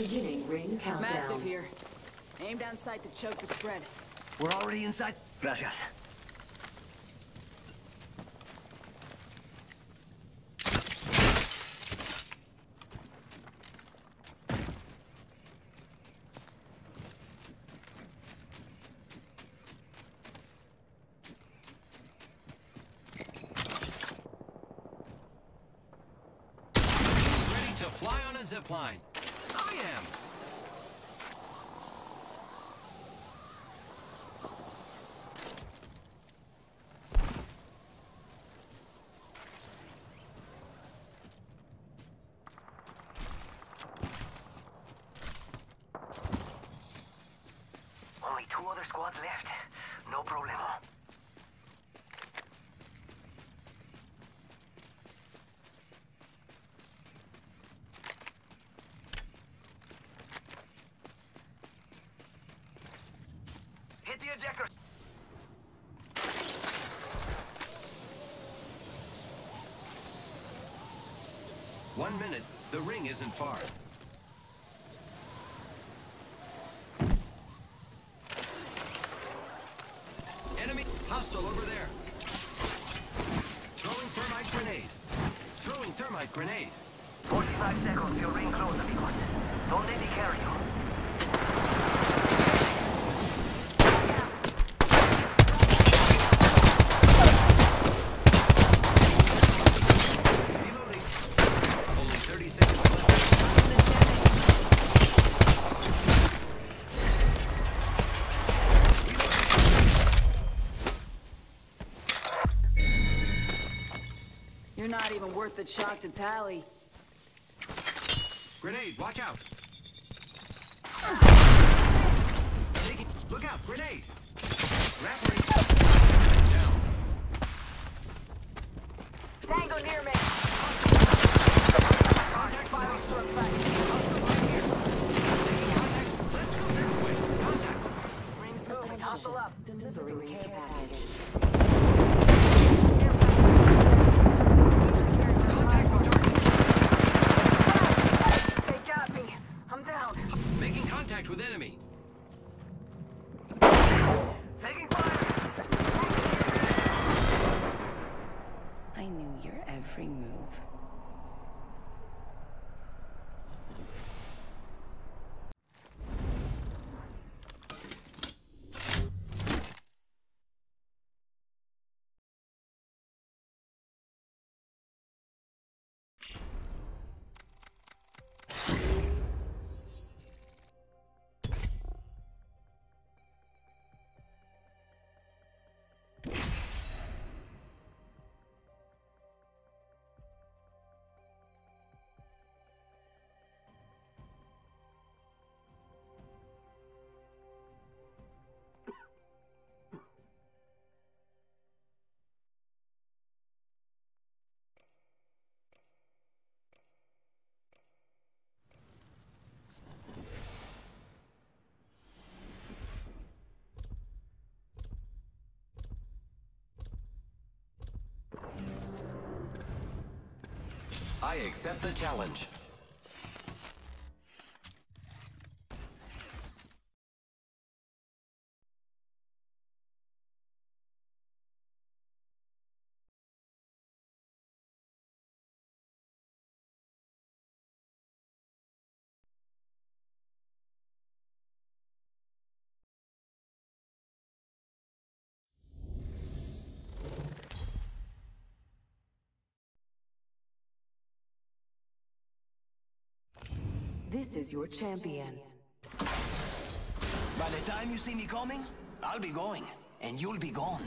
Mastiff here. Aim down sight to choke the spread. We're already inside. Gracias. Ready to fly on a zipline. I am. Only two other squads left. No problemo. Ejector. One minute. The ring isn't far. Enemy hostile over there. Throwing thermite grenade. Throwing thermite grenade. 45 seconds till ring close, amigos. Don't let me carry you. You're not even worth the chalk to tally. Grenade, watch out. Taking, look out, grenade. Rappering. Down. Tango near me. Contact fire storm flash. Hostile right here. Making contact. Let's go this way. Contact. Rings moving. Hustle up. Delivering care package. Contact with enemy. Taking fire! I knew your every move. I accept the challenge. This is your champion. By the time you see me coming, I'll be going, and you'll be gone.